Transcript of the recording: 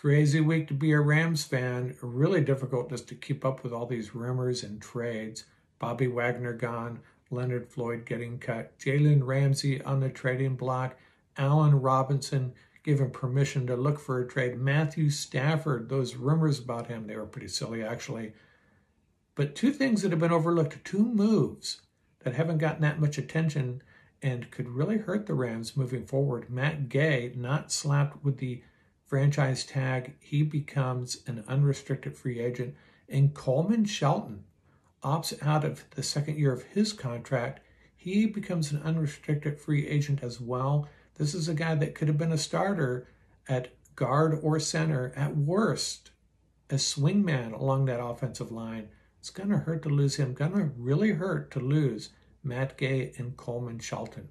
Crazy week to be a Rams fan. Really difficult just to keep up with all these rumors and trades. Bobby Wagner gone, Leonard Floyd getting cut, Jalen Ramsey on the trading block, Allen Robinson given permission to look for a trade, Matthew Stafford, those rumors about him, they were pretty silly actually. But two things that have been overlooked, two moves that haven't gotten that much attention and could really hurt the Rams moving forward. Matt Gay not slapped with the franchise tag, he becomes an unrestricted free agent. And Coleman Shelton opts out of the second year of his contract. He becomes an unrestricted free agent as well. This is a guy that could have been a starter at guard or center, at worst, a swingman along that offensive line. It's going to hurt to lose him, going to really hurt to lose Matt Gay and Coleman Shelton.